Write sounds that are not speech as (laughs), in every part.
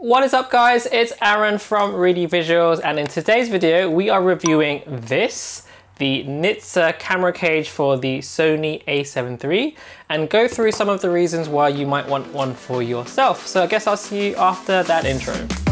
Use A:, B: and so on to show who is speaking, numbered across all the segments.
A: What is up guys, it's Aaron from Rudy Visuals and in today's video we are reviewing this, the Nitze camera cage for the Sony a7 III and go through some of the reasons why you might want one for yourself. So I guess I'll see you after that intro.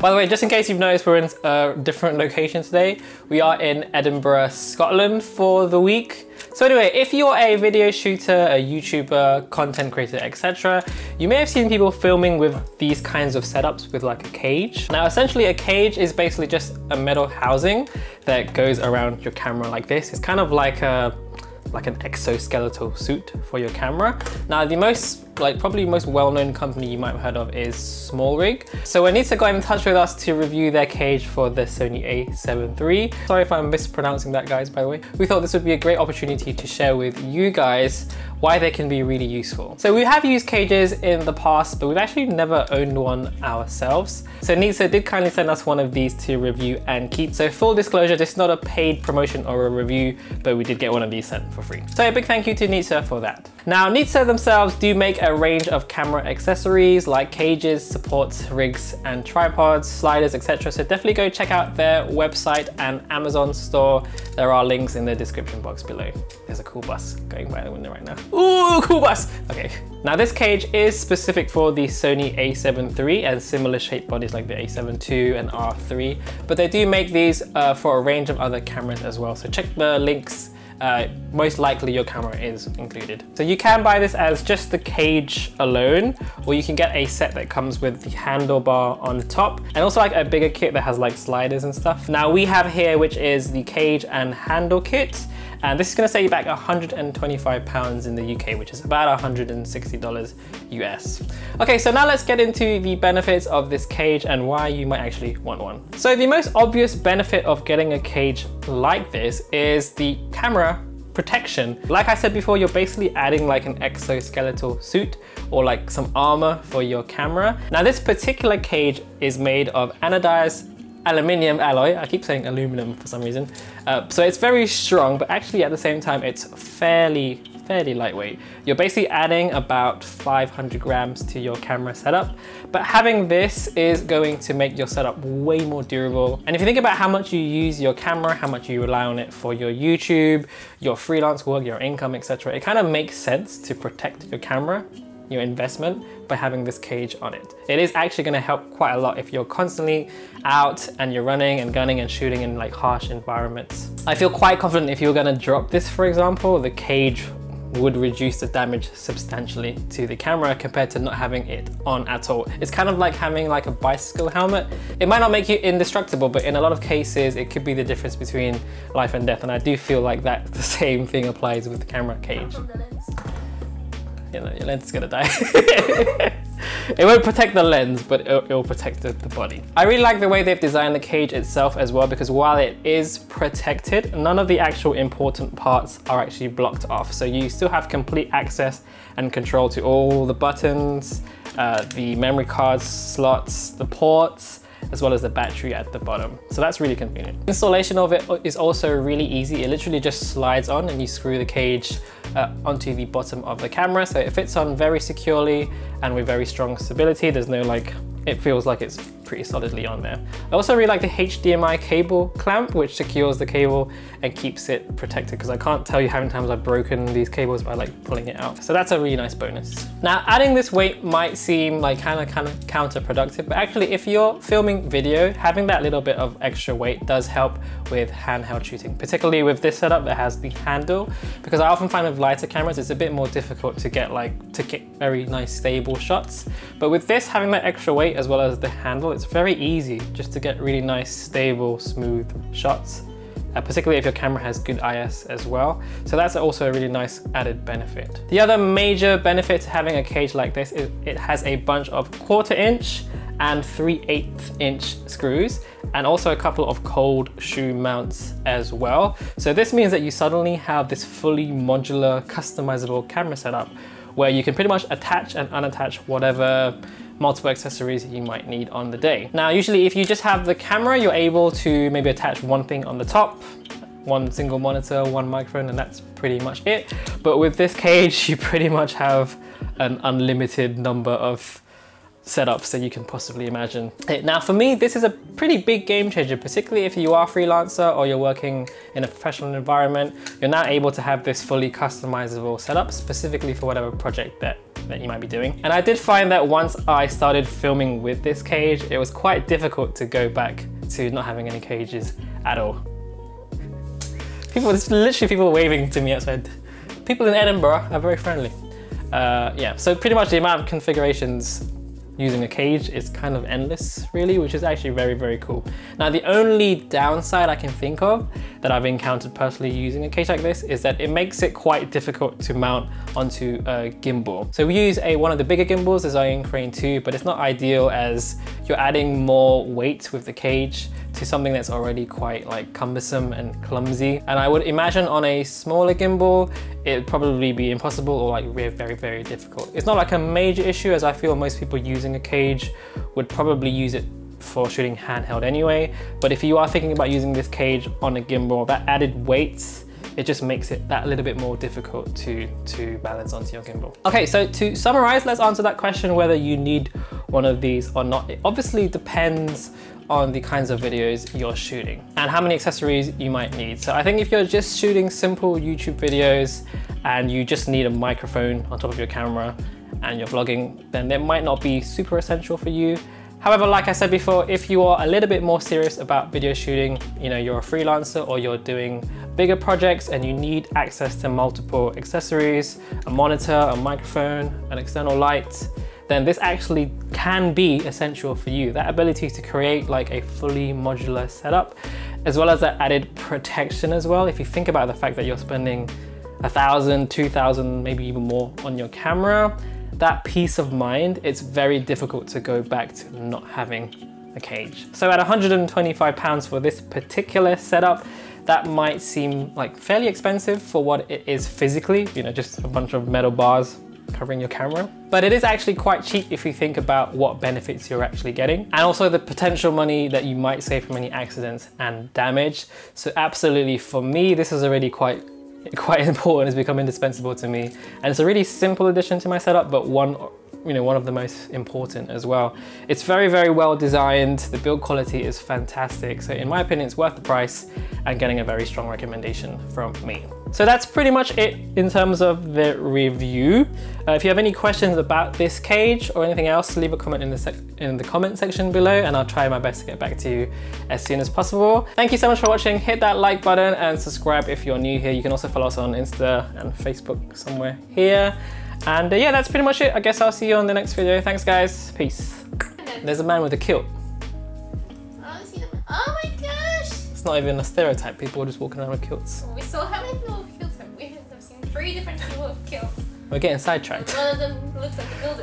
A: By the way, just in case you've noticed we're in a different location today, we are in Edinburgh, Scotland for the week. So anyway, if you're a video shooter, a YouTuber, content creator, etc., you may have seen people filming with these kinds of setups with like a cage. Now, essentially a cage is basically just a metal housing that goes around your camera like this. It's kind of like a like an exoskeletal suit for your camera. Now the most like probably most well-known company you might have heard of is SmallRig. So we got in touch with us to review their cage for the Sony a7 III. Sorry if I'm mispronouncing that guys, by the way. We thought this would be a great opportunity to share with you guys why they can be really useful. So we have used cages in the past, but we've actually never owned one ourselves. So Nitze did kindly send us one of these to review and keep. So full disclosure, this is not a paid promotion or a review, but we did get one of these sent for free. So a big thank you to Nitze for that. Now Nitze themselves do make a range of camera accessories like cages, supports, rigs and tripods, sliders, etc. So definitely go check out their website and Amazon store. There are links in the description box below. There's a cool bus going by the window right now. Ooh, cool bus. Okay, now this cage is specific for the Sony a7 III and similar shaped bodies like the a7 II and R3, but they do make these uh, for a range of other cameras as well. So check the links uh, most likely your camera is included. So you can buy this as just the cage alone, or you can get a set that comes with the handlebar on top, and also like a bigger kit that has like sliders and stuff. Now we have here, which is the cage and handle kit, and this is gonna set you back 125 pounds in the UK, which is about $160 US. Okay, so now let's get into the benefits of this cage and why you might actually want one. So the most obvious benefit of getting a cage like this is the camera protection. Like I said before, you're basically adding like an exoskeletal suit or like some armor for your camera. Now this particular cage is made of anodized aluminium alloy. I keep saying aluminum for some reason. Uh, so it's very strong, but actually at the same time, it's fairly, fairly lightweight. You're basically adding about 500 grams to your camera setup, but having this is going to make your setup way more durable. And if you think about how much you use your camera, how much you rely on it for your YouTube, your freelance work, your income, etc., it kind of makes sense to protect your camera your investment by having this cage on it. It is actually gonna help quite a lot if you're constantly out and you're running and gunning and shooting in like harsh environments. I feel quite confident if you're gonna drop this, for example, the cage would reduce the damage substantially to the camera compared to not having it on at all. It's kind of like having like a bicycle helmet. It might not make you indestructible, but in a lot of cases, it could be the difference between life and death. And I do feel like that (laughs) the same thing applies with the camera cage you know, your lens is gonna die. (laughs) it won't protect the lens, but it'll, it'll protect the, the, body. I really like the way they've designed the cage itself as well, because while it is protected, none of the actual important parts are actually blocked off. So you still have complete access and control to all the buttons, uh, the memory card slots, the ports, as well as the battery at the bottom. So that's really convenient. Installation of it is also really easy. It literally just slides on and you screw the cage uh, onto the bottom of the camera. So it fits on very securely and with very strong stability. There's no like, it feels like it's pretty solidly on there. I also really like the HDMI cable clamp, which secures the cable and keeps it protected because I can't tell you how many times I've broken these cables by like pulling it out. So that's a really nice bonus. Now, adding this weight might seem like kind of kind of counterproductive, but actually if you're filming video, having that little bit of extra weight does help with handheld shooting, particularly with this setup that has the handle, because I often find with lighter cameras, it's a bit more difficult to get like, to get very nice stable shots. But with this, having that extra weight as well as the handle, it's very easy just to get really nice, stable, smooth shots. Uh, particularly if your camera has good IS as well. So that's also a really nice added benefit. The other major benefit to having a cage like this is it has a bunch of quarter inch and 3 8 inch screws and also a couple of cold shoe mounts as well. So this means that you suddenly have this fully modular customizable camera setup where you can pretty much attach and unattach whatever multiple accessories you might need on the day. Now, usually if you just have the camera, you're able to maybe attach one thing on the top, one single monitor, one microphone, and that's pretty much it. But with this cage, (laughs) you pretty much have an unlimited number of setups that you can possibly imagine. Now for me, this is a pretty big game changer, particularly if you are a freelancer or you're working in a professional environment, you're now able to have this fully customizable setup specifically for whatever project that that you might be doing. And I did find that once I started filming with this cage, it was quite difficult to go back to not having any cages at all. People, there's literally people waving to me outside. People in Edinburgh are very friendly. Uh, yeah, so pretty much the amount of configurations using a cage is kind of endless really, which is actually very, very cool. Now the only downside I can think of that I've encountered personally using a cage like this is that it makes it quite difficult to mount onto a gimbal. So we use a one of the bigger gimbals, the Zhiyun Crane 2, but it's not ideal as you're adding more weight with the cage to something that's already quite like cumbersome and clumsy. And I would imagine on a smaller gimbal, it'd probably be impossible or like very, very difficult. It's not like a major issue as I feel most people using a cage would probably use it for shooting handheld anyway. But if you are thinking about using this cage on a gimbal, that added weight it just makes it that little bit more difficult to, to balance onto your gimbal. Okay, so to summarize, let's answer that question whether you need one of these or not. It obviously depends on the kinds of videos you're shooting and how many accessories you might need. So I think if you're just shooting simple YouTube videos and you just need a microphone on top of your camera and you're vlogging, then it might not be super essential for you. However, like I said before, if you are a little bit more serious about video shooting, you know, you're a freelancer or you're doing bigger projects and you need access to multiple accessories, a monitor, a microphone, an external light, then this actually can be essential for you. That ability to create like a fully modular setup, as well as that added protection as well. If you think about the fact that you're spending a thousand, two thousand, maybe even more on your camera, that peace of mind, it's very difficult to go back to not having a cage. So at 125 pounds for this particular setup, that might seem like fairly expensive for what it is physically, you know, just a bunch of metal bars covering your camera. But it is actually quite cheap if you think about what benefits you're actually getting and also the potential money that you might save from any accidents and damage. So absolutely for me, this is already quite (laughs) quite important, it's become indispensable to me. And it's a really simple addition to my setup, but one you know, one of the most important as well. It's very, very well designed. The build quality is fantastic. So in my opinion, it's worth the price and getting a very strong recommendation from me. So that's pretty much it in terms of the review. Uh, if you have any questions about this cage or anything else, leave a comment in the, in the comment section below and I'll try my best to get back to you as soon as possible. Thank you so much for watching. Hit that like button and subscribe if you're new here. You can also follow us on Insta and Facebook somewhere here. And uh, yeah, that's pretty much it. I guess I'll see you on the next video. Thanks guys. Peace. There's a man with a kilt. It's not even a stereotype. People are just walking around with kilts.
B: We saw how many people with kilts have we? have seen three different people with kilts.
A: We're getting sidetracked.
B: One of them looks like a builder.